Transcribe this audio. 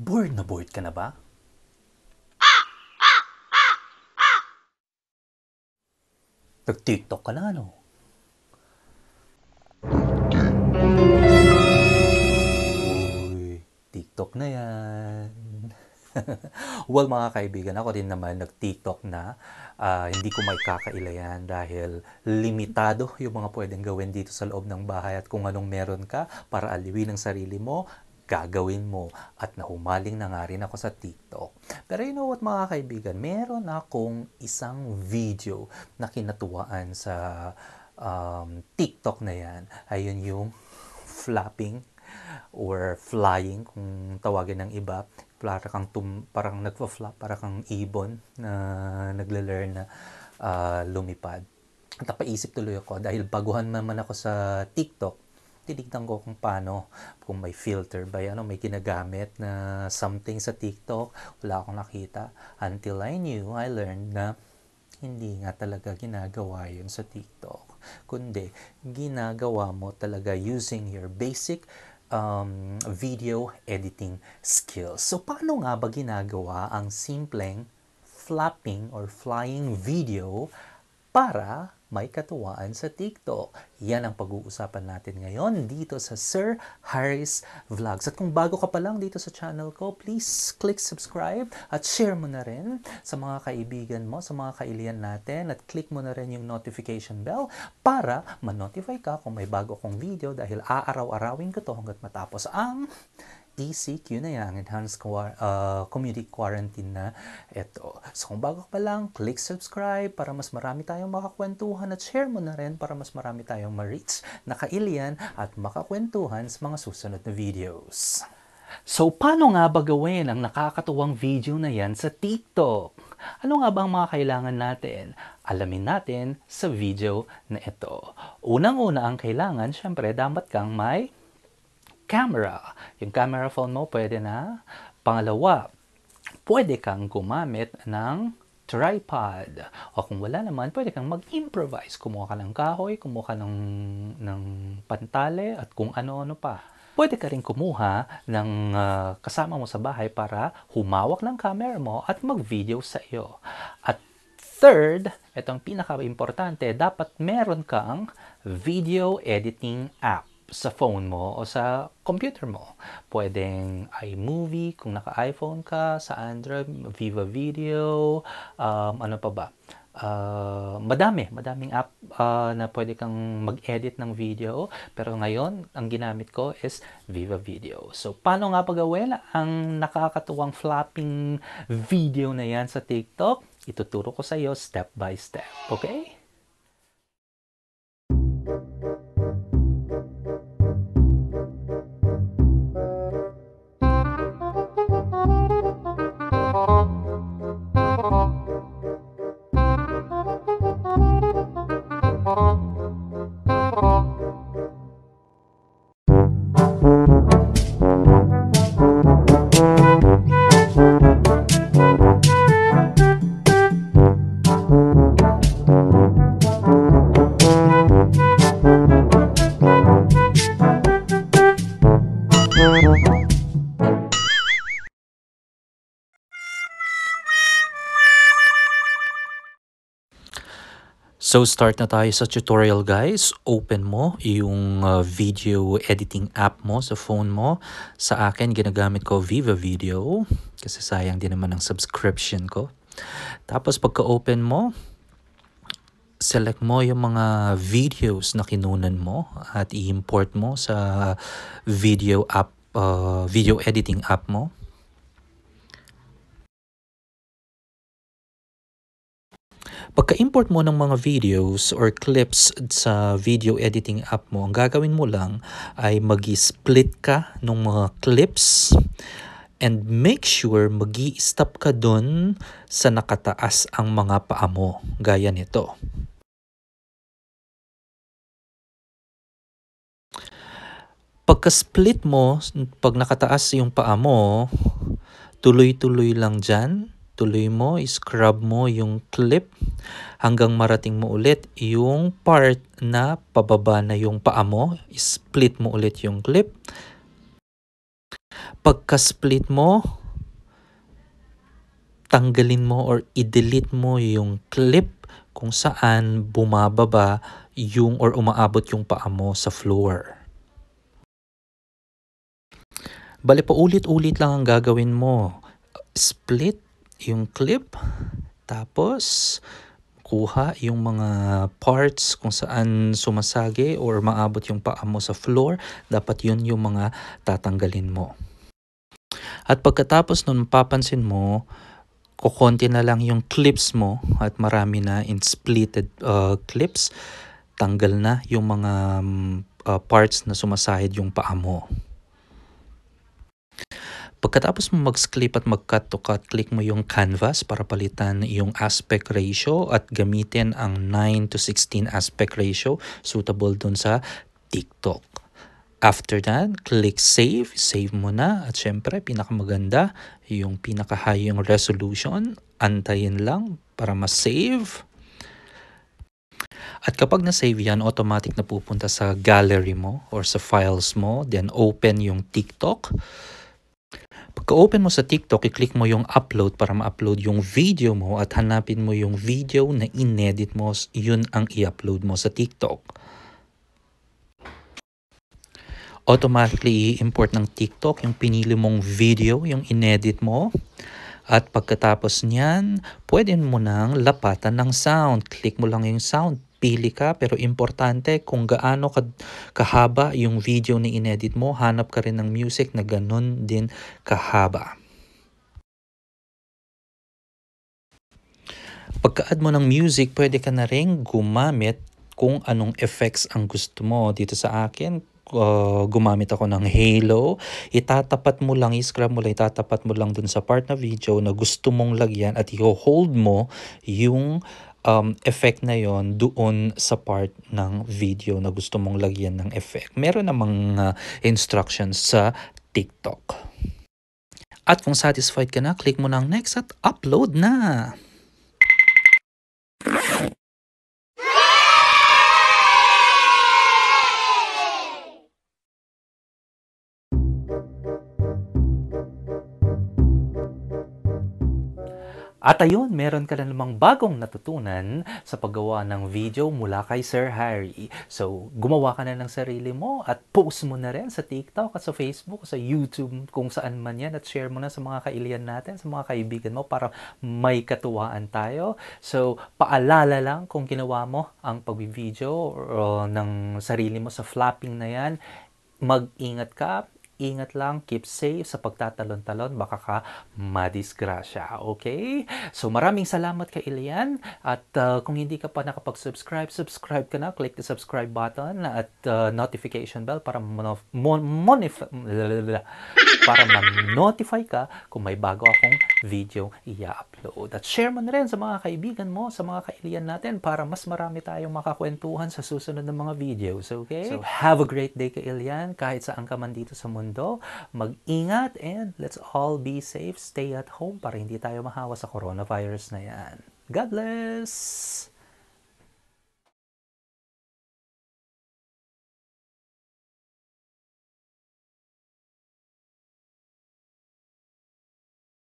Bored na bored ka na ba? Nag-TikTok ka na, ano? Uy, TikTok na yan. well, mga kaibigan, ako din naman nag-TikTok na. Ah, hindi ko may kakaila yan dahil limitado yung mga pwedeng gawin dito sa loob ng bahay at kung anong meron ka para aliwin ang sarili mo, gagawin mo. At nahumaling na nga rin ako sa TikTok. Pero you know what mga kaibigan, meron akong isang video na kinatuwaan sa um, TikTok na yan. Ayun yung flapping or flying kung tawagin ng iba para kang tum, parang nagfa-flap para kang ibon na nagle-learn na ah, lumipad at napaisip tuloy ako dahil baguhan naman ako sa TikTok tinignan ko kung paano kung may filter ba ano may ginagamit na something sa TikTok. Wala akong nakita. Until I knew I learned na hindi nga talaga ginagawa yun sa TikTok. Kundi ginagawa mo talaga using your basic um, video editing skills. So, paano nga ba ginagawa ang simpleng flapping or flying video para may katuwaan sa TikTok? Yan ang pag-uusapan natin ngayon dito sa Sir Harris Vlogs. At kung bago ka pa lang dito sa channel ko, please click subscribe at share mo na rin sa mga kaibigan mo, sa mga kailian natin at click mo na rin yung notification bell para ma-notify ka kung may bago akong video dahil aaraw-arawin ko to hanggat matapos ang ECQ na yan, Enhanced Qua- uh, Community Quarantine na ito. So kung bago pa lang, click subscribe para mas marami tayong makakwentuhan at share mo na rin para mas marami tayong ma-reach na kailian at makakwentuhan sa mga susunod na videos. So paano nga ba gawin ang nakakatuwang video na yan sa TikTok? Ano nga ba ang mga kailangan natin? Alamin natin sa video na ito. Unang-una ang kailangan, syempre, dapat kang may camera. Yung camera phone mo pwede na. Pangalawa, pwede kang gumamit ng tripod. O kung wala naman, pwede kang mag-improvise. Kumuha ka ng kahoy, kumuha ka ng, ng pantale, at kung ano-ano pa. Pwede ka rin kumuha ng ah, kasama mo sa bahay para humawak ng camera mo at mag-video sa iyo. At third, itong pinaka-importante, dapat meron kang video editing app sa phone mo o sa computer mo. Pwedeng iMovie kung naka-iPhone ka, sa Android, Viva Video, um, ano pa ba? Ah, madami, madaming app ah, na pwede kang mag-edit ng video. Pero ngayon, ang ginamit ko is Viva Video. So, paano nga pagawin ang nakakatuwang flapping video na yan sa TikTok? Ituturo ko sa iyo step by step. Okay? So start na tayo sa tutorial guys. Open mo yung uh, video editing app mo sa phone mo. Sa akin ginagamit ko Viva Video kasi sayang din naman ang subscription ko. Tapos pagka-open mo, select mo yung mga videos na kinunan mo at i-import mo sa video app uh, video editing app mo. Pagka-import mo ng mga videos or clips sa video editing app mo, ang gagawin mo lang ay mag-split ka ng mga clips and make sure mag stop ka dun sa nakataas ang mga paa mo, gaya nito. Pagka-split mo, pag nakataas yung paa mo, tuloy-tuloy lang dyan. Tuloy mo, scrub mo yung clip hanggang marating mo ulit yung part na pababa na yung paa mo. Split mo ulit yung clip. Pagka-split mo, tanggalin mo or i-delete mo yung clip kung saan bumababa yung or umaabot yung paa mo sa floor. Bale pa ulit-ulit lang ang gagawin mo. Split yung clip, tapos kuha yung mga parts kung saan sumasagi or maabot yung paa mo sa floor, dapat yun yung mga tatanggalin mo. At pagkatapos nun, papansin mo, kukonti na lang yung clips mo at marami na in splitted uh, clips, tanggal na yung mga um, uh, parts na sumasahid yung paa mo. Pagkatapos mo mag-clip at mag-cut to cut, click mo yung canvas para palitan yung aspect ratio at gamitin ang 9 to 16 aspect ratio suitable dun sa TikTok. After that, click save. Save mo na. At syempre, pinakamaganda, yung pinaka-high yung resolution. Antayin lang para ma-save. At kapag na-save yan, automatic na pupunta sa gallery mo or sa files mo. Then open yung TikTok. Pagka-open mo sa TikTok, i-click mo yung upload para ma-upload yung video mo at hanapin mo yung video na inedit mo, yun ang i-upload mo sa TikTok. Automatically i-import ng TikTok yung pinili mong video, yung inedit mo. At pagkatapos niyan, pwede mo nang lapatan ng sound. Click mo lang yung sound pili ka pero importante kung gaano ka, kahaba yung video na inedit mo, hanap ka rin ng music na ganun din kahaba. Pagka-add mo ng music, pwede ka na rin gumamit kung anong effects ang gusto mo. Dito sa akin, uh, gumamit ako ng halo, itatapat mo lang, i-scrub mo lang, itatapat mo lang dun sa part na video na gusto mong lagyan at i-hold mo yung um, effect na yon doon sa part ng video na gusto mong lagyan ng effect. Meron namang uh, instructions sa TikTok. At kung satisfied ka na, click mo ng next at upload na. At ayun, meron ka na namang bagong natutunan sa paggawa ng video mula kay Sir Harry. So, gumawa ka na ng sarili mo at post mo na rin sa TikTok at sa Facebook, sa YouTube, kung saan man yan at share mo na sa mga kailian natin, sa mga kaibigan mo para may katuwaan tayo. So, paalala lang kung ginawa mo ang pag-video uh, ng sarili mo sa flapping na yan, mag-ingat ka, ingat lang, keep safe sa pagtatalon-talon, baka ka madisgrasya. Okay? So maraming salamat kay Ilian at uh, kung hindi ka pa nakapag-subscribe, subscribe ka na, click the subscribe button at uh, notification bell para mon- mon- para ma-notify ka kung may bago akong video i-upload. At share mo na rin sa mga kaibigan mo, sa mga kailian natin para mas marami tayong makakwentuhan sa susunod ng mga videos. Okay? So have a great day kailian kahit saan ka man dito sa mundo mundo. Mag-ingat and let's all be safe. Stay at home para hindi tayo mahawa sa coronavirus na yan. God bless!